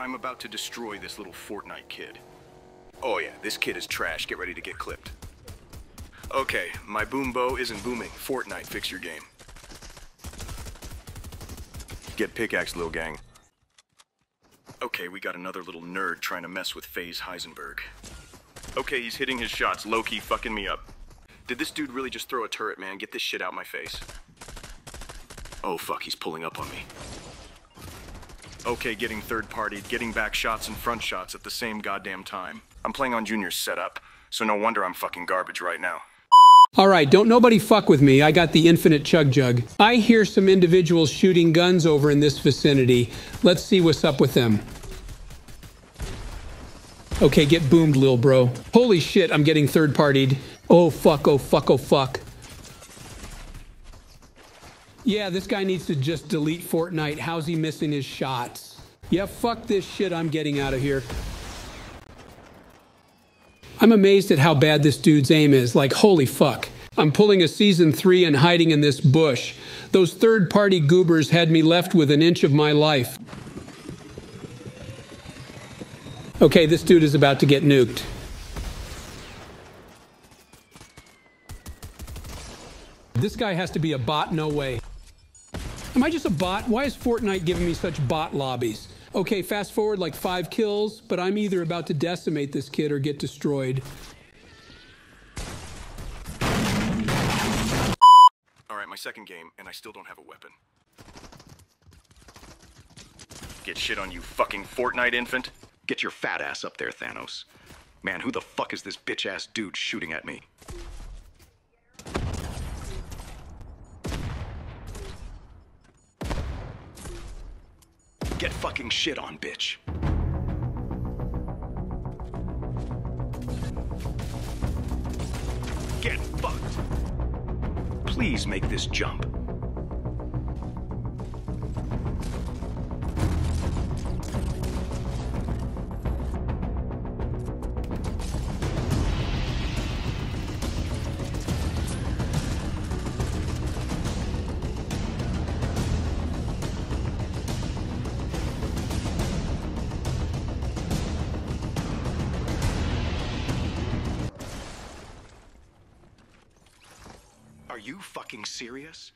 I'm about to destroy this little Fortnite kid. Oh yeah, this kid is trash. Get ready to get clipped. Okay, my boom bow isn't booming. Fortnite, fix your game. Get pickaxe, little gang. Okay, we got another little nerd trying to mess with FaZe Heisenberg. Okay, he's hitting his shots, low-key fucking me up. Did this dude really just throw a turret, man? Get this shit out my face. Oh fuck, he's pulling up on me. Okay, getting third-partied, getting back shots and front shots at the same goddamn time. I'm playing on Junior's setup, so no wonder I'm fucking garbage right now. All right, don't nobody fuck with me. I got the infinite chug jug. I hear some individuals shooting guns over in this vicinity. Let's see what's up with them. Okay, get boomed, lil bro. Holy shit, I'm getting third partied. Oh fuck, oh fuck, oh fuck. Yeah, this guy needs to just delete Fortnite. How's he missing his shots? Yeah, fuck this shit. I'm getting out of here. I'm amazed at how bad this dude's aim is. Like, holy fuck. I'm pulling a season three and hiding in this bush. Those third party goobers had me left with an inch of my life. Okay, this dude is about to get nuked. This guy has to be a bot, no way. Am I just a bot? Why is Fortnite giving me such bot lobbies? Okay, fast forward like five kills, but I'm either about to decimate this kid or get destroyed. Alright, my second game, and I still don't have a weapon. Get shit on you fucking Fortnite infant. Get your fat ass up there, Thanos. Man, who the fuck is this bitch ass dude shooting at me? Get fucking shit on, bitch. Get fucked. Please make this jump. Are you fucking serious?